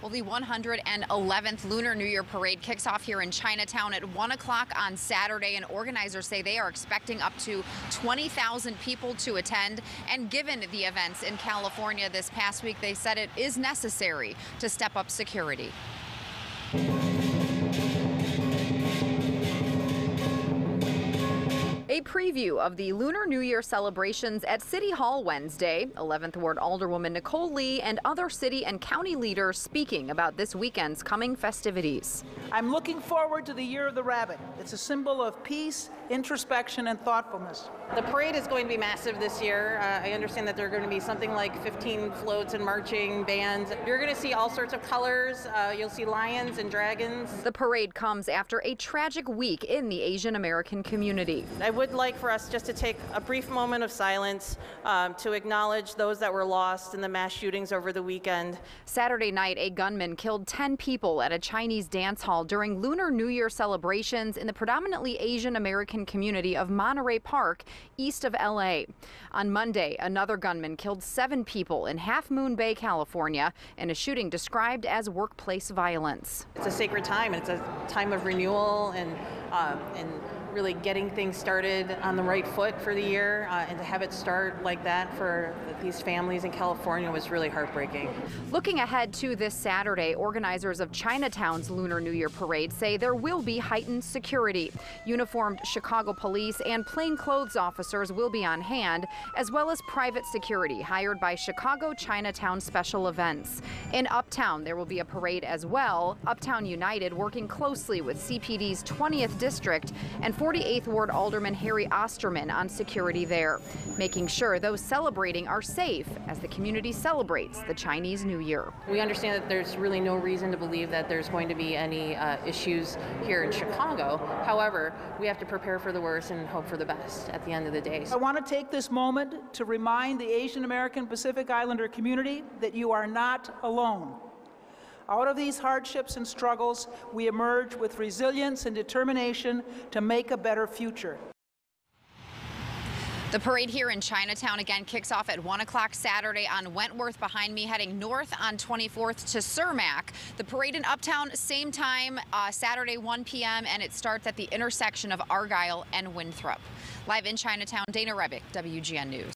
Well, the 111th Lunar New Year Parade kicks off here in Chinatown at 1 o'clock on Saturday, and organizers say they are expecting up to 20,000 people to attend. And given the events in California this past week, they said it is necessary to step up security. A preview of the Lunar New Year celebrations at City Hall Wednesday. 11th Ward Alderwoman Nicole Lee and other city and county leaders speaking about this weekend's coming festivities. I'm looking forward to the Year of the Rabbit. It's a symbol of peace, introspection, and thoughtfulness. The parade is going to be massive this year. Uh, I understand that there are going to be something like 15 floats and marching bands. You're going to see all sorts of colors. Uh, you'll see lions and dragons. The parade comes after a tragic week in the Asian American community. I would like for us just to take a brief moment of silence um, to acknowledge those that were lost in the mass shootings over the weekend. Saturday night, a gunman killed 10 people at a Chinese dance hall during Lunar New Year celebrations in the predominantly Asian American community of Monterey Park, east of LA. On Monday, another gunman killed seven people in Half Moon Bay, California, in a shooting described as workplace violence. It's a sacred time, and it's a time of renewal and um, and really getting things started on the right foot for the year, uh, and to have it start like that for these families in California was really heartbreaking. Looking ahead to this Saturday, organizers of Chinatown's Lunar New Year Parade say there will be heightened security. Uniformed Chicago police and plainclothes officers will be on hand, as well as private security hired by Chicago Chinatown Special Events. In Uptown, there will be a parade as well. Uptown United working closely with CPD's 20th District and 48th Ward Alderman Harry Osterman on security there, making sure those celebrating are safe as the community celebrates the Chinese New Year. We understand that there's really no reason to believe that there's going to be any uh, issues here in Chicago. However, we have to prepare for the worst and hope for the best at the end of the day. I want to take this moment to remind the Asian American Pacific Islander community that you are not alone. Out of these hardships and struggles, we emerge with resilience and determination to make a better future. The parade here in Chinatown again kicks off at 1 o'clock Saturday on Wentworth behind me, heading north on 24th to Cermak. The parade in Uptown, same time, uh, Saturday 1 p.m., and it starts at the intersection of Argyle and Winthrop. Live in Chinatown, Dana Rebik, WGN News.